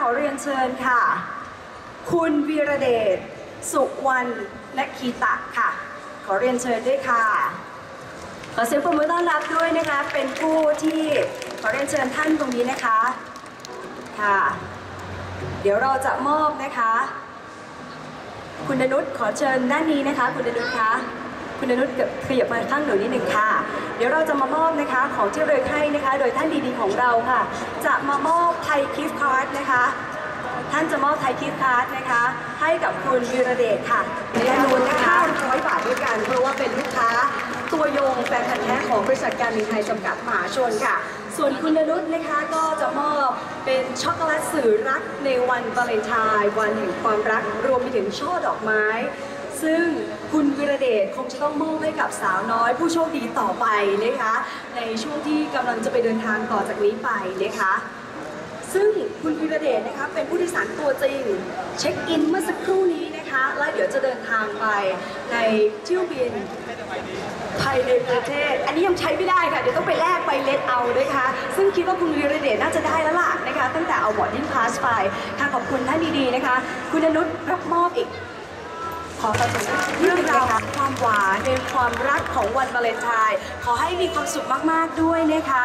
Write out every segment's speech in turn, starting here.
ขอเรียนเชิญค่ะ คุณวีระเดช สุวรรณและคีตะค่ะ ขอเรียนเชิญด้วยค่ะ ขอเสียงปรบมือต้อนรับด้วยนะคะ เป็นผู้ที่ขอเรียนเชิญท่านตรงนี้นะคะ ค่ะ เดี๋ยวเราจะมอบนะคะ คุณดนุชขอเชิญด้านนี้นะคะ คุณดนุชคะ คุณนุชขยับมาข้างหนูนิดหนึ่งค่ะ เดี๋ยวเราจะมามอบนะคะของที่ระลึกให้นะคะ โดยท่านดีๆของเราค่ะ จะมามอบไทย gift card นะคะ ท่านจะมอบไทย gift card นะคะ ให้กับคุณวีระเดชค่ะและนุชนะคะร้อยบาทด้วยกัน เพราะว่าเป็นลูกค้าตัวยงแฟนพันธ์แท้ของบริษัทการบินไทยจำกัดมหาชนค่ะ ส่วนคุณนุชนะคะก็จะมอบเป็นช็อกโกแลตสื่อรักในวันวาเลนไทน์วันแห่งความรักรวมไปถึงช่อดอกไม้ ซึ่งคุณ เดชคงจะต้องมอบให้กับสาวน้อย ผู้โชคดีต่อไปนะคะ ในช่วงที่กำลังจะไปเดินทางต่อจากนี้ไปนะคะ ซึ่งคุณวิรเดชนะคะเป็นผู้โดยสารตัวจริง เช็คอินเมื่อสักครู่นี้นะคะ และเดี๋ยวจะเดินทางไปในเที่ยวบินภายในประเทศ อันนี้ยังใช้ไม่ได้ค่ะ เดี๋ยวต้องไปแลกไปเลทเอานะคะซึ่งคิดว่าคุณวิรเดชน่าจะได้แล้วล่ะนะคะ ตั้งแต่เอา boarding pass ไป ค่ะขอบคุณท่าน DD นะคะ คุณอนุชรับมอบอีก ขอประสบเรื่องราวความหวานในความรักของวันวาเลนไทน์ขอให้มีความสุขมากๆด้วยนะคะ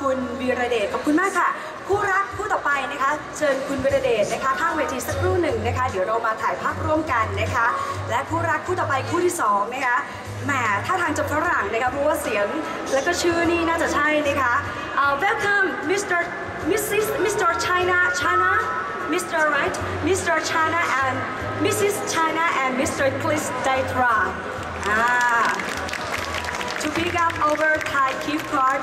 คุณวีระเดชขอบคุณมากค่ะ คู่รักคู่ต่อไปนะคะ เชิญคุณวีระเดชนะคะข้างเวทีสักครู่หนึ่งนะคะ เดี๋ยวเรามาถ่ายภาพร่วมกันนะคะ และคู่รักคู่ต่อไปคู่ที่สองนะคะแหมถ้าทางจะฝรั่งนะคะเพราะว่าเสียงและก็ชื่อนี่น่าจะใช่นะคะ uh, welcome Mr. Mrs. Mr. China China Mr. Right, Mr. China and Mrs. China and Mr. Chris Daitra. Ah. To pick up our Thai gift card,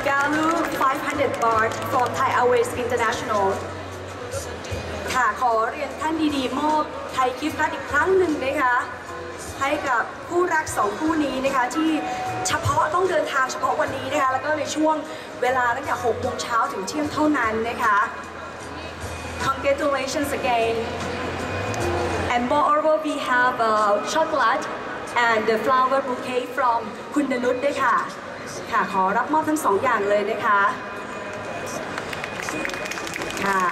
value 500 baht from Thai Airways International. ค่ะ ขอเรียนท่านดีๆมอบไทยกิฟต์การ์ดอีกครั้งหนึ่งนะคะให้กับคู่รักสองคู่นี้นะคะที่เฉพาะต้องเดินทางเฉพาะวันนี้นะคะแล้วก็ในช่วงเวลาตั้งแต่6โมงเช้าถึงเที่ยงเท่านั้นนะคะ Congratulations again. And moreover, we have a chocolate and the flower bouquet from คุณดนุชด้วยค่ะ ค่ะ ขอรับมอบทั้งสองอย่างเลยนะคะ ค่ะ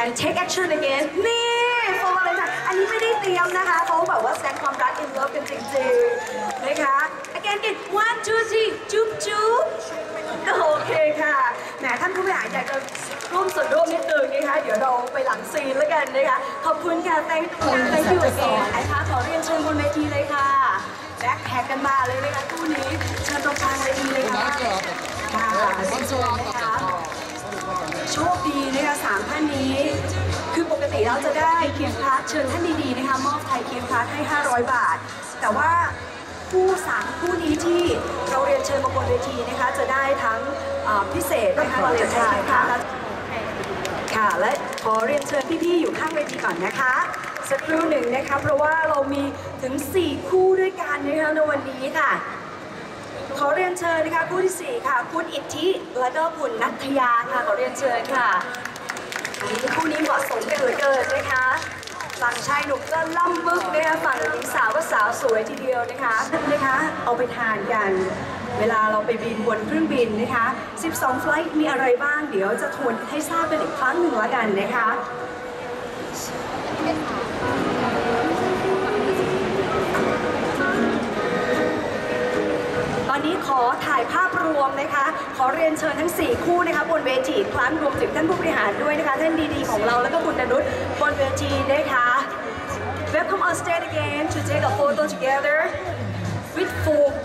and take action again นี่ for Valentine อันนี้ไม่ได้เตรียมนะคะเขาแบบว่าแสดงความรัก in love กันจริงๆ นะคะ again again one two three คุณค่ะ thank you thank you again นะคะขอเรียนเชิญบนเวทีเลยค่ะแบ็คแท็กกันมาเลยนะคะคู่นี้เชิญตรงกลางเวทีเลยค่ะค่ะเรียนเชิญนะคะโชคดีนะคะสามท่านนี้ คือปกติเราจะได้เคียงพาร์ทเชิญท่านดีๆนะคะมอบไทยเคียงพาร์ทให้ 500 บาท แต่ว่าคู่สามคู่นี้ที่เราเรียนเชิญมาบนเวทีนะคะจะได้ทั้งพิเศษนะคะวาเลนไทน์ค่ะค่ะและ ขอเรียนเชิญพี่ๆอยู่ข้างเวทีก่อนนะคะ สักครู่หนึ่งนะคะเพราะว่าเรามีถึง 4 คู่ด้วยกันนะคะในวันนี้ค่ะ ขอเรียนเชิญนะคะคู่ที่ 4 ค่ะ คุณอิทธิและก็คุณนัทยาค่ะขอเรียนเชิญค่ะคู่นี้เหมาะสมกันเหลือเกินนะคะ ฝั่งชายหนุ่มก็ล่ำบึกนะคะฝั่งหญิงสาวก็สาวสวยทีเดียวนะคะนะคะ เอาไปทานกัน เวลาเราไปบินบนเครื่องบินนะคะ 12 ไฟล์มีอะไรบ้าง เดี๋ยวจะทวนให้ทราบกันอีกครั้งหนึ่งล้วกันนะคะตอนนี้ขอถ่ายภาพรวมนะคะ ขอเรียนเชิญทั้ง 4 คู่นะคะบนเวทีครั้งรวมถึงท่านผู้บริหารด้วยนะคะท่านดีๆของเราแล้วก็คุณนนุช บนเวทีนะคะ Welcome on stage again to take a photo together with four